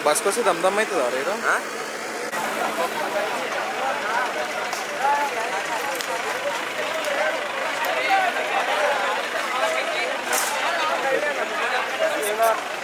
Basko sih dam-dam itu lah, Rero. Hah? Thank you.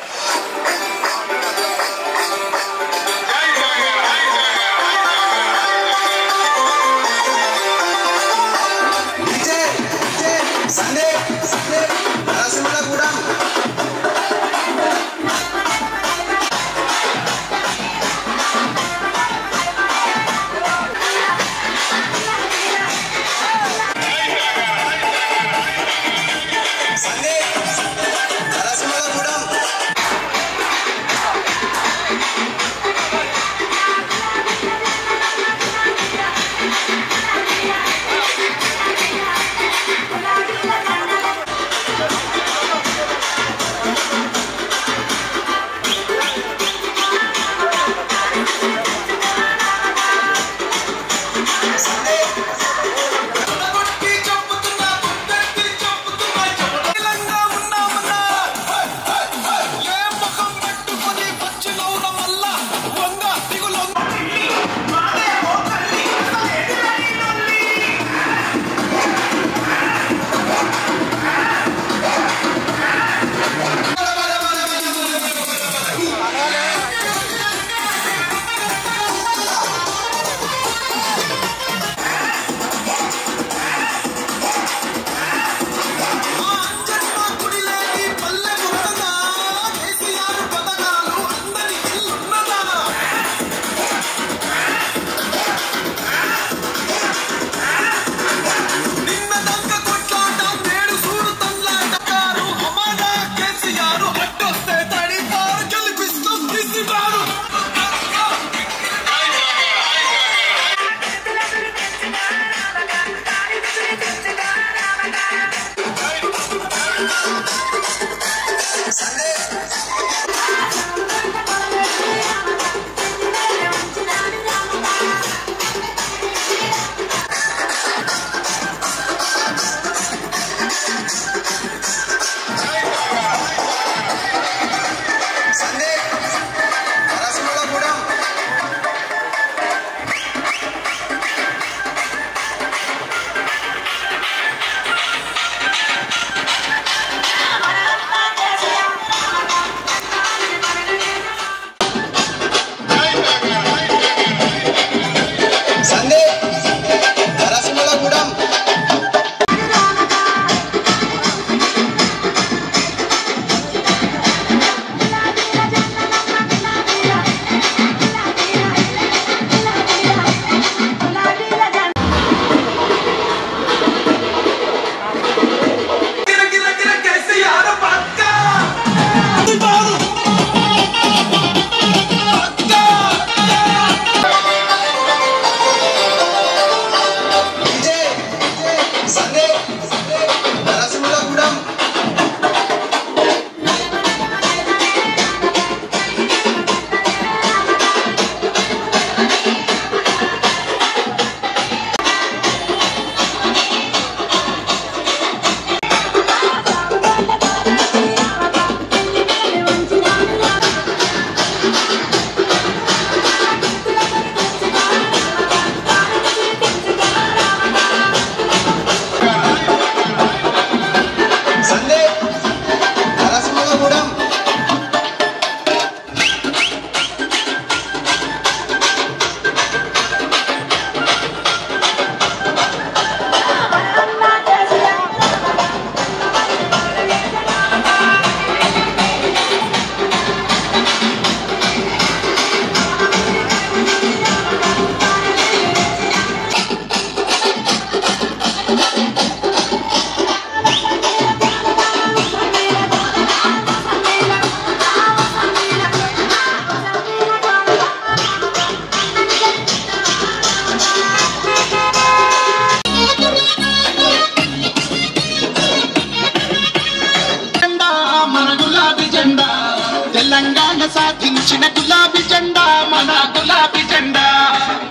సాధించిన గులాబీ జెండా మన గులాబీ జెండా.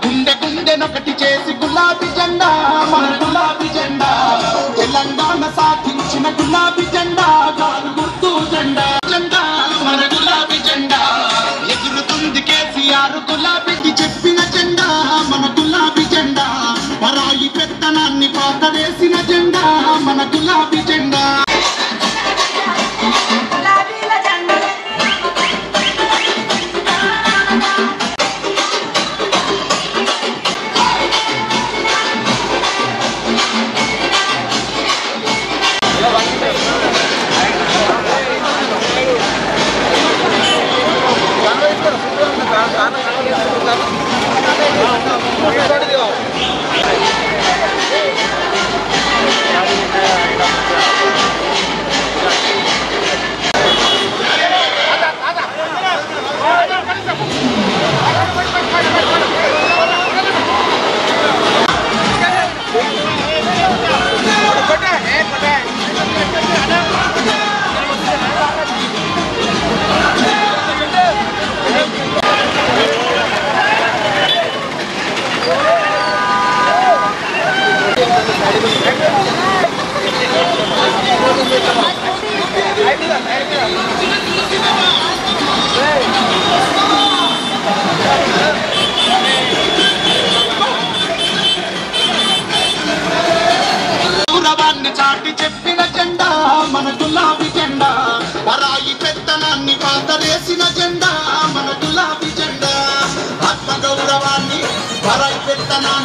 గుండె గుండెనొకటి చేసి గులాబీ జెండా మన గులాబీ జెండా. తెలంగాణ సాధించిన గులాబీ జెండా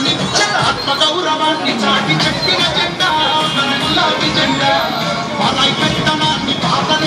నిత్యత ఆత్మ గౌరవాన్ని చాటి చెప్పిన జెండా మన గులాబీ పాత